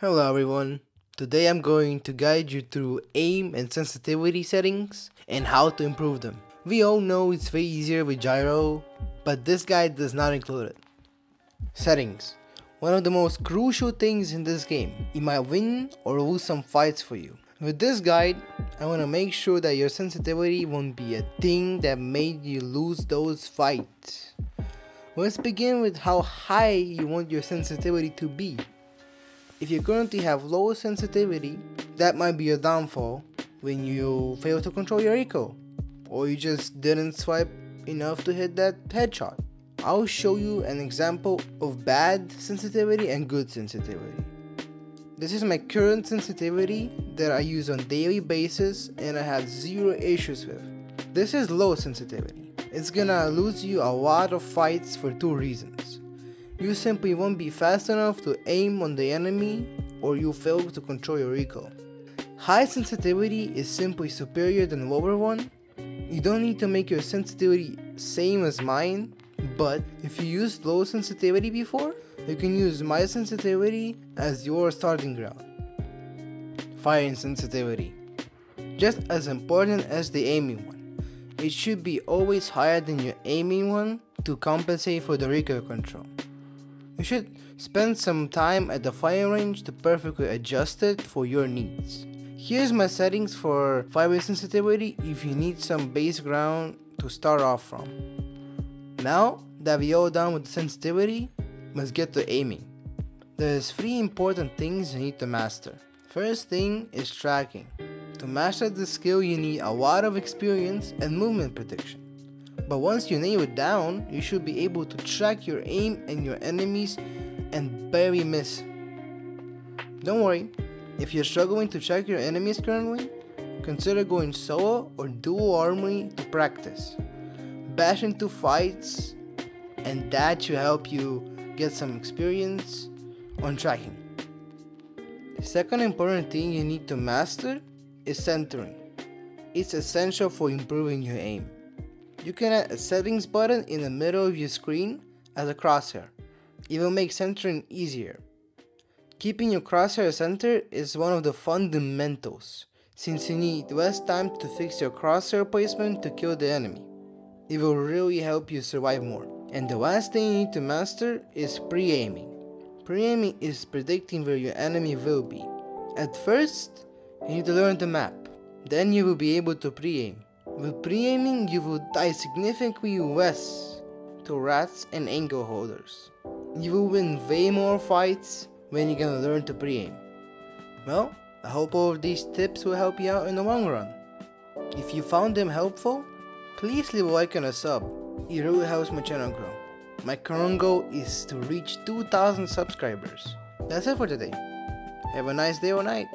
Hello everyone. Today I'm going to guide you through aim and sensitivity settings and how to improve them. We all know it's way easier with gyro, but this guide does not include it. Settings. One of the most crucial things in this game. It might win or lose some fights for you. With this guide, I want to make sure that your sensitivity won't be a thing that made you lose those fights. Let's begin with how high you want your sensitivity to be. If you currently have low sensitivity, that might be a downfall when you fail to control your recoil, or you just didn't swipe enough to hit that headshot. I'll show you an example of bad sensitivity and good sensitivity. This is my current sensitivity that I use on daily basis and I have zero issues with. This is low sensitivity. It's gonna lose you a lot of fights for two reasons. You simply won't be fast enough to aim on the enemy or you fail to control your recoil. High sensitivity is simply superior than lower one. You don't need to make your sensitivity same as mine, but if you used low sensitivity before, you can use my sensitivity as your starting ground. Firing sensitivity. Just as important as the aiming one, it should be always higher than your aiming one to compensate for the recoil control. You should spend some time at the firing range to perfectly adjust it for your needs. Here's my settings for fire sensitivity if you need some base ground to start off from. Now that we all done with the sensitivity, let's get to aiming. There's three important things you need to master. First thing is tracking. To master this skill you need a lot of experience and movement prediction. But once you nail it down, you should be able to track your aim and your enemies and barely miss. Don't worry, if you're struggling to track your enemies currently, consider going solo or dual armory to practice. Bash into fights and that should help you get some experience on tracking. The second important thing you need to master is centering. It's essential for improving your aim. You can add a settings button in the middle of your screen as a crosshair. It will make centering easier. Keeping your crosshair centered is one of the fundamentals, since you need less time to fix your crosshair placement to kill the enemy. It will really help you survive more. And the last thing you need to master is pre-aiming. Pre-aiming is predicting where your enemy will be. At first, you need to learn the map. Then you will be able to pre-aim. With pre-aiming, you will die significantly less to rats and angle holders. You will win way more fights when you can learn to pre-aim. Well, I hope all of these tips will help you out in the long run. If you found them helpful, please leave a like and a sub. It really helps my channel grow. My current goal is to reach 2000 subscribers. That's it for today. Have a nice day or night.